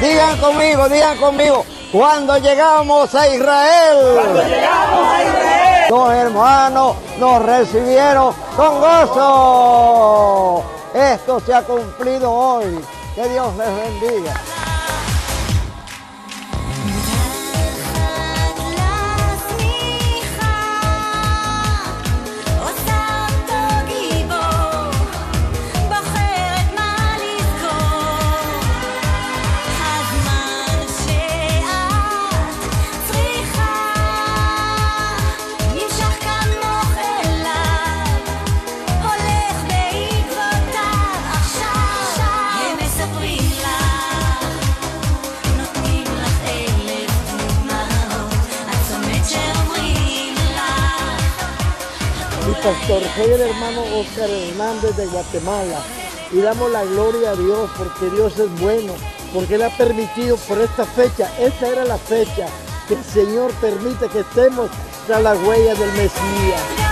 digan conmigo, digan conmigo, cuando llegamos a Israel. Cuando llegamos a Israel. Los hermanos nos recibieron con gozo. Esto se ha cumplido hoy. Que Dios les bendiga. Pastor, soy el hermano Oscar Hernández de Guatemala y damos la gloria a Dios porque Dios es bueno, porque Él ha permitido por esta fecha, esta era la fecha que el Señor permite que estemos tras las huellas del Mesías.